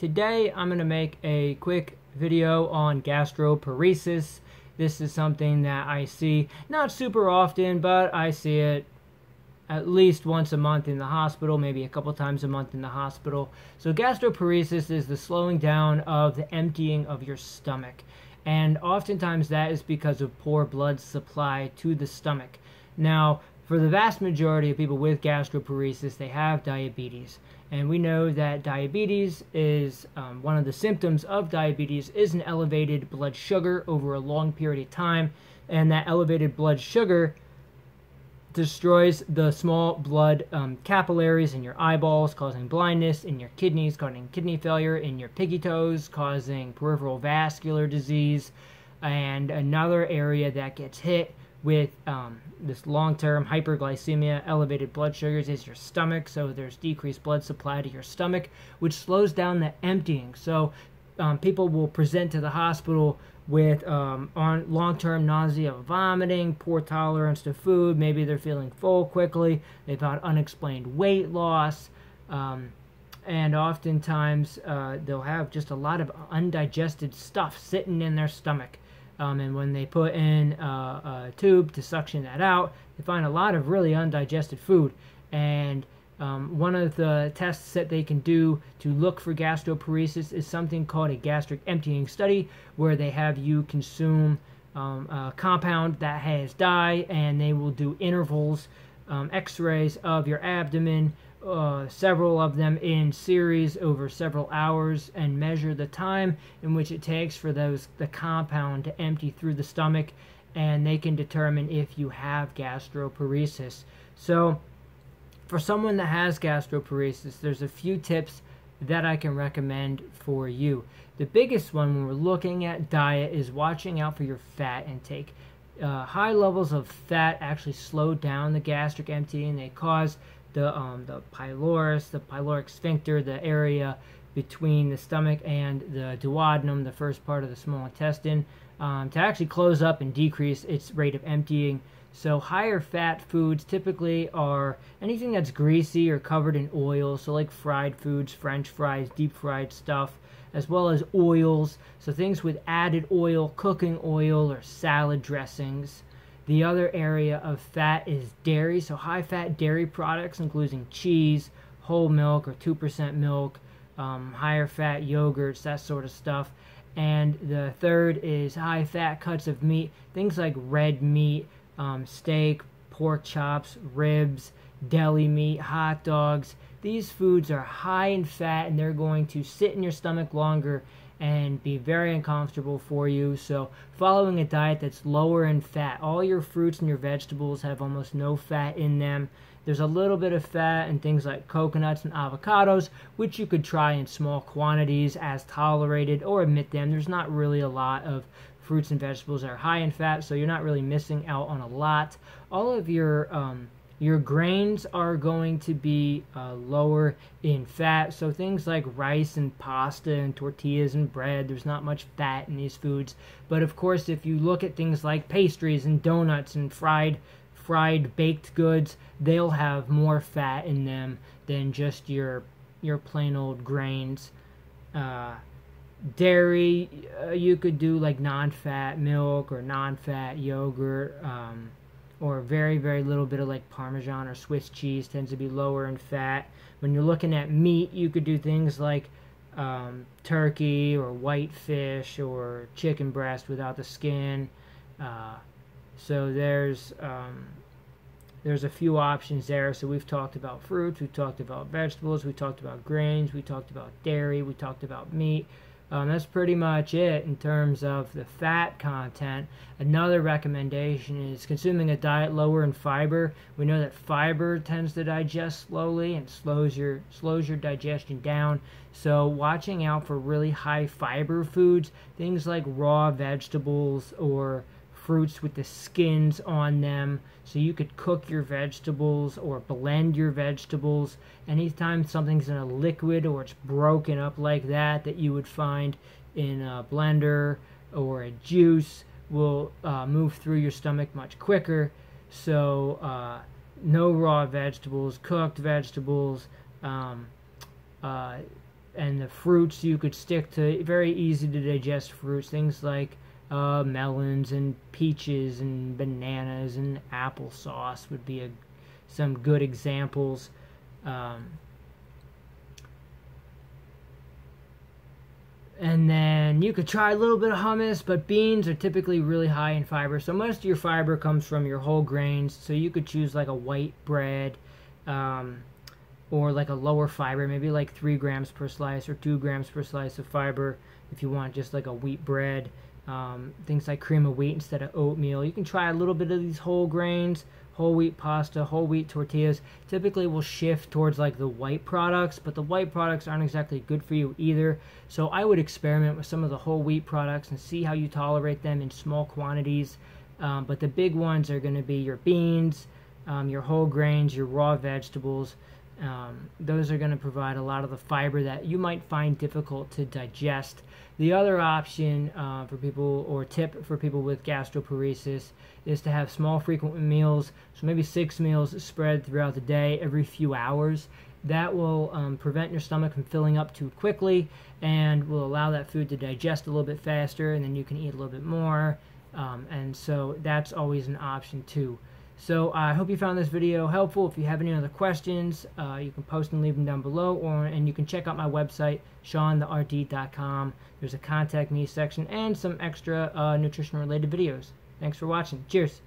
Today I'm going to make a quick video on gastroparesis. This is something that I see not super often, but I see it at least once a month in the hospital, maybe a couple times a month in the hospital. So gastroparesis is the slowing down of the emptying of your stomach. And oftentimes that is because of poor blood supply to the stomach. Now, for the vast majority of people with gastroparesis, they have diabetes. And we know that diabetes is um, one of the symptoms of diabetes is an elevated blood sugar over a long period of time. And that elevated blood sugar destroys the small blood um, capillaries in your eyeballs, causing blindness, in your kidneys, causing kidney failure, in your piggy toes, causing peripheral vascular disease. And another area that gets hit with um, this long-term hyperglycemia, elevated blood sugars is your stomach. So there's decreased blood supply to your stomach, which slows down the emptying. So um, people will present to the hospital with um, on long-term nausea, vomiting, poor tolerance to food. Maybe they're feeling full quickly. They've had unexplained weight loss, um, and oftentimes uh, they'll have just a lot of undigested stuff sitting in their stomach. Um, and when they put in uh, a tube to suction that out, they find a lot of really undigested food. And um, one of the tests that they can do to look for gastroparesis is something called a gastric emptying study, where they have you consume um, a compound that has dye, and they will do intervals, um, x-rays of your abdomen, uh, several of them in series over several hours, and measure the time in which it takes for those the compound to empty through the stomach, and they can determine if you have gastroparesis. So for someone that has gastroparesis, there's a few tips that I can recommend for you. The biggest one when we're looking at diet is watching out for your fat intake. Uh, high levels of fat actually slow down the gastric emptying. They cause the um, the pylorus, the pyloric sphincter, the area between the stomach and the duodenum, the first part of the small intestine, um, to actually close up and decrease its rate of emptying. So higher fat foods typically are anything that's greasy or covered in oil, so like fried foods, french fries, deep fried stuff, as well as oils, so things with added oil, cooking oil, or salad dressings. The other area of fat is dairy, so high fat dairy products, including cheese, whole milk or 2% milk, um, higher fat yogurts, that sort of stuff. And the third is high fat cuts of meat, things like red meat, um, steak, pork chops, ribs, deli meat, hot dogs. These foods are high in fat and they're going to sit in your stomach longer and be very uncomfortable for you. So, following a diet that's lower in fat, all your fruits and your vegetables have almost no fat in them. There's a little bit of fat in things like coconuts and avocados, which you could try in small quantities as tolerated or omit them. There's not really a lot of fruits and vegetables that are high in fat, so you're not really missing out on a lot. All of your um, your grains are going to be uh, lower in fat, so things like rice and pasta and tortillas and bread, there's not much fat in these foods. But of course, if you look at things like pastries and donuts and fried fried baked goods, they'll have more fat in them than just your your plain old grains. Uh, dairy uh, you could do like non-fat milk or non-fat yogurt um, or very very little bit of like parmesan or swiss cheese tends to be lower in fat. When you're looking at meat you could do things like um, turkey or white fish or chicken breast without the skin. Uh, so there's um, there's a few options there. So we've talked about fruits we've talked about vegetables we talked about grains we talked about dairy we talked about meat um, that's pretty much it in terms of the fat content. Another recommendation is consuming a diet lower in fiber. We know that fiber tends to digest slowly and slows your slows your digestion down. So watching out for really high fiber foods, things like raw vegetables or fruits with the skins on them. So you could cook your vegetables or blend your vegetables. Anytime something's in a liquid or it's broken up like that, that you would find in a blender or a juice will uh, move through your stomach much quicker. So uh, no raw vegetables, cooked vegetables, um, uh, and the fruits you could stick to very easy to digest fruits, things like uh, melons and peaches and bananas and applesauce would be a, some good examples. Um, and then you could try a little bit of hummus, but beans are typically really high in fiber. So most of your fiber comes from your whole grains. So you could choose like a white bread um, or like a lower fiber, maybe like three grams per slice or two grams per slice of fiber if you want just like a wheat bread um, things like cream of wheat instead of oatmeal. You can try a little bit of these whole grains, whole wheat pasta, whole wheat tortillas. Typically, will shift towards like the white products, but the white products aren't exactly good for you either. So I would experiment with some of the whole wheat products and see how you tolerate them in small quantities. Um, but the big ones are going to be your beans, um, your whole grains, your raw vegetables. Um, those are going to provide a lot of the fiber that you might find difficult to digest. The other option uh, for people, or tip for people with gastroparesis, is to have small, frequent meals. So maybe six meals spread throughout the day, every few hours. That will um, prevent your stomach from filling up too quickly and will allow that food to digest a little bit faster, and then you can eat a little bit more. Um, and so that's always an option too. So I hope you found this video helpful. If you have any other questions, uh, you can post and leave them down below, or and you can check out my website, SeanTheRD.com. There's a contact me section and some extra uh, nutrition-related videos. Thanks for watching. Cheers.